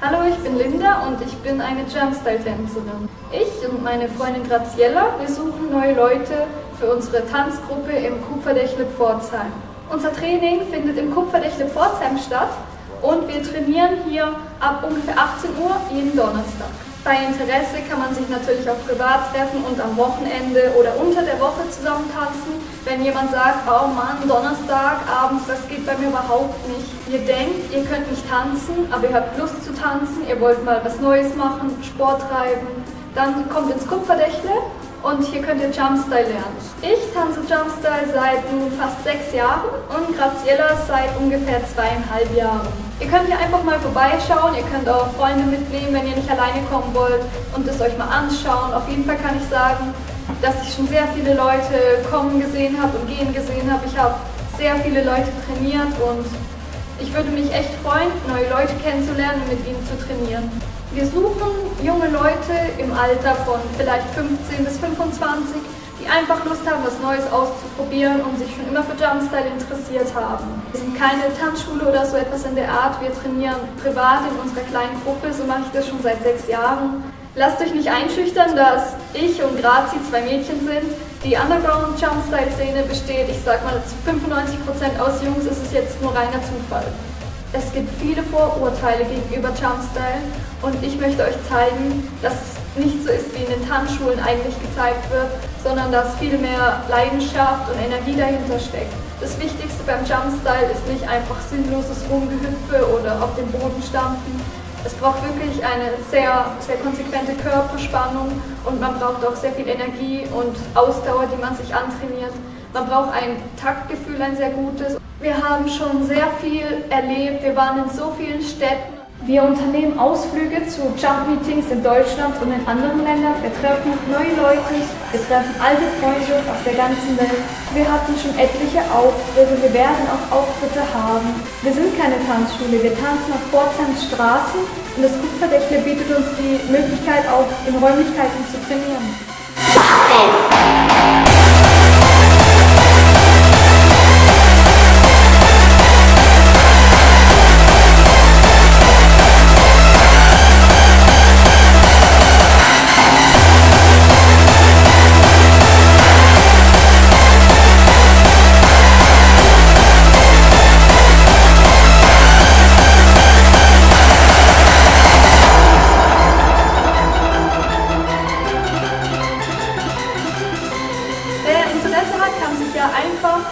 Hallo, ich bin Linda und ich bin eine Jumpstyle-Tänzerin. Ich und meine Freundin Graziella, wir suchen neue Leute für unsere Tanzgruppe im Kupferdächle Pforzheim. Unser Training findet im Kupferdächle Pforzheim statt und wir trainieren hier ab ungefähr 18 Uhr jeden Donnerstag. Bei Interesse kann man sich natürlich auch privat treffen und am Wochenende oder unter der Woche zusammen tanzen. Wenn jemand sagt, oh Mann, Donnerstag abends, das geht bei mir überhaupt nicht. Ihr denkt, ihr könnt nicht tanzen, aber ihr habt Lust zu tanzen, ihr wollt mal was Neues machen, Sport treiben, dann kommt ins Kupferdächle und hier könnt ihr Jumpstyle lernen. Ich tanze Jumpstyle seit nun fast sechs Jahren und Graziella seit ungefähr zweieinhalb Jahren. Ihr könnt hier einfach mal vorbeischauen, ihr könnt auch Freunde mitnehmen, wenn ihr nicht alleine kommen wollt und es euch mal anschauen. Auf jeden Fall kann ich sagen, dass ich schon sehr viele Leute kommen gesehen habe und gehen gesehen habe. Ich habe sehr viele Leute trainiert und ich würde mich echt freuen, neue Leute kennenzulernen und mit ihnen zu trainieren. Wir suchen junge Leute im Alter von vielleicht 15 bis 25, die einfach Lust haben, was Neues auszuprobieren und sich schon immer für Jumpstyle interessiert haben. Wir sind keine Tanzschule oder so etwas in der Art. Wir trainieren privat in unserer kleinen Gruppe, so mache ich das schon seit sechs Jahren. Lasst euch nicht einschüchtern, dass ich und Grazi zwei Mädchen sind. Die Underground Jumpstyle-Szene besteht, ich sag mal, zu 95% aus Jungs, ist es jetzt nur reiner Zufall. Es gibt viele Vorurteile gegenüber Jumpstyle und ich möchte euch zeigen, dass es nicht so ist, wie in den Tanzschulen eigentlich gezeigt wird, sondern dass viel mehr Leidenschaft und Energie dahinter steckt. Das Wichtigste beim Jumpstyle ist nicht einfach sinnloses Rumgehüpfe oder auf dem Boden stampfen. Es braucht wirklich eine sehr, sehr konsequente Körperspannung und man braucht auch sehr viel Energie und Ausdauer, die man sich antrainiert. Man braucht ein Taktgefühl, ein sehr gutes. Wir haben schon sehr viel erlebt. Wir waren in so vielen Städten. Wir unternehmen Ausflüge zu Jump-Meetings in Deutschland und in anderen Ländern. Wir treffen neue Leute, wir treffen alte Freunde aus der ganzen Welt. Wir hatten schon etliche Auftritte, wir werden auch Auftritte haben. Wir sind keine Tanzschule, wir tanzen auf Pforzheims Straßen und das Kupferdächle bietet uns die Möglichkeit, auch in Räumlichkeiten zu trainieren. Interesse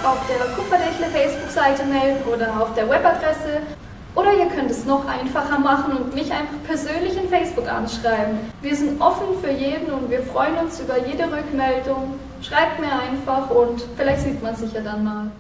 auf der Kupferdächle Facebook-Seite melden oder auf der Webadresse. Oder ihr könnt es noch einfacher machen und mich einfach persönlich in Facebook anschreiben. Wir sind offen für jeden und wir freuen uns über jede Rückmeldung. Schreibt mir einfach und vielleicht sieht man sich ja dann mal.